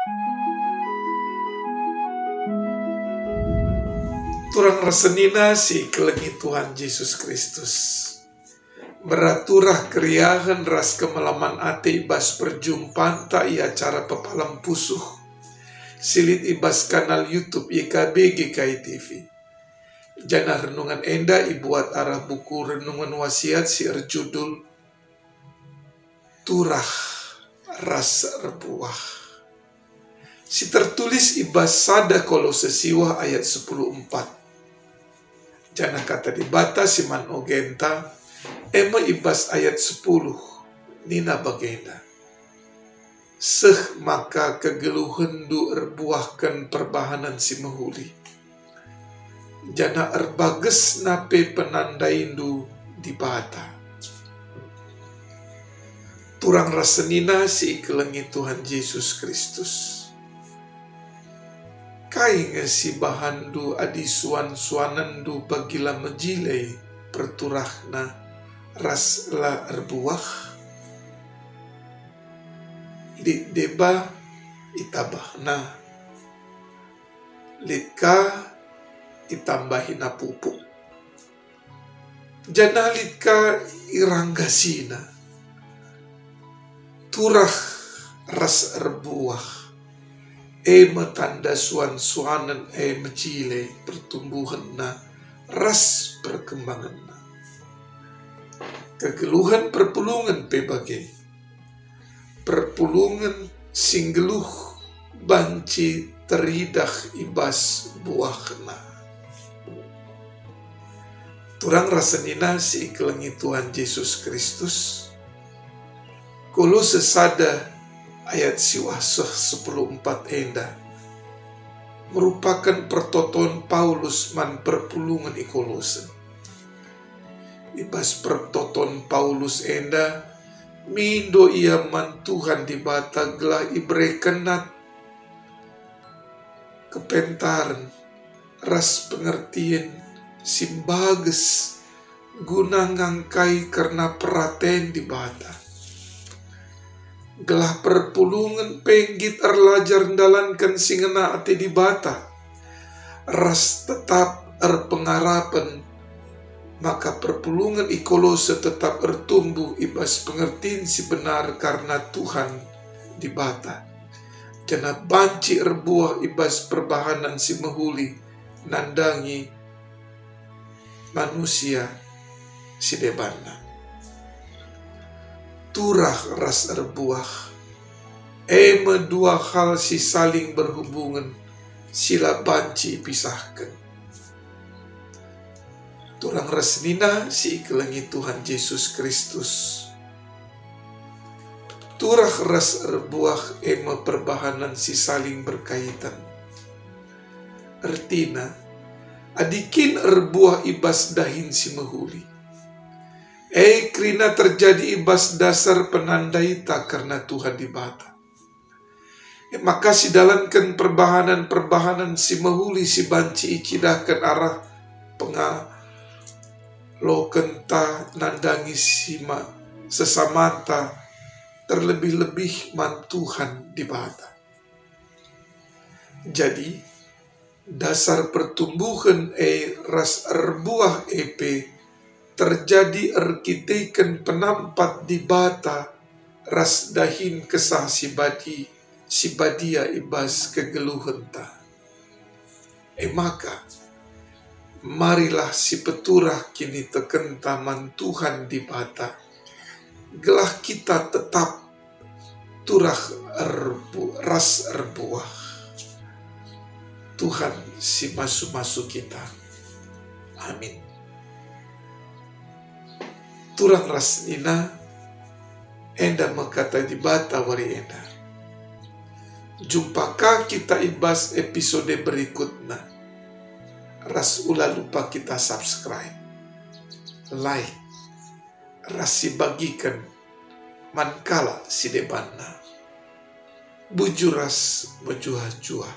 Turang rasenina si kelengi Tuhan Yesus Kristus. Beraturah keriahan ras kemalaman ate ibas perjumpaan tak ia acara pepalam pusuh. Silit ibas kanal YouTube YKB GKI TV. Jana renungan enda ibuat arah buku renungan wasiat si erjudul Turah ras rebuah. Si tertulis ibas sada kolosesiwa ayat 14 Jana kata dibatas siman ogenta, ema ibas ayat 10, nina bagenda. Seh maka kegeluhan du erbuahkan perbahanan si mehuli. Jana erbages nape penandaindu di bata. Turang rasenina si ikelengi Tuhan Yesus Kristus kai ngasi bahandu adi suan suanandu bagila mejile perturahna ras la erbuah. Di deba itabahna. Lika itambahina pupuk jana lika iranggasina turah ras erbuah e matanda suan suanan e mecile pertumbuhan na ras perkembangan na. Kegeluhan perpulungan pebagai perpulungan singgeluh banci teridah ibas buahna turang rasanina si kelengi Tuhan Yesus Kristus. Kulo sesada ayat siwasah 14 enda. Merupakan pertoton Paulus man perpulungan Kolose. Ibas pertoton Paulus enda mindo ia man Tuhan di bata gelah ibrekenat kepentaran ras pengertian simbages guna ngangkai karena peraten di bata gelah perpulungan penggit erlajar dalankan singena ati di bata. Ras tetap erpengarapan maka perpulungan ikolose tetap ertumbuh ibas pengertian si benar karena Tuhan di bata. Kena banci erbuah ibas perbahanan si mehuli nandangi manusia si debana turah ras erbuah. Ema dua hal si saling berhubungan, sila banci pisahkan. Turang resnina si ikelangi Tuhan Yesus Kristus. Turah ras erbuah ema perbahanan si saling berkaitan. Ertina, adikin erbuah ibas dahin si mehuli Eh krina terjadi ibas dasar penandai tak karena Tuhan di bata. Eh, maka si dalankan perbahanan-perbahanan si mahuli si banci icidahkan arah penga lo kenta nandangi sima sesamata terlebih-lebih man Tuhan di bata. Jadi dasar pertumbuhan e ras erbuah EP terjadi arkiteken penampat di bata ras dahin kesah si badi si badia ibas kegeluhan ta. E maka, marilah si peturah kini teken taman Tuhan di bata. Gelah kita tetap turah erbu, ras erbuah. Tuhan si masuk-masuk kita. Amin turang rasnina enda makata di bata wari enda. Jumpakah kita ibas episode berikutnya. Ras ula lupa kita subscribe, like, rasi bagikan mankala si debana. Bujuras bejuah-juah.